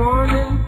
morning.